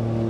you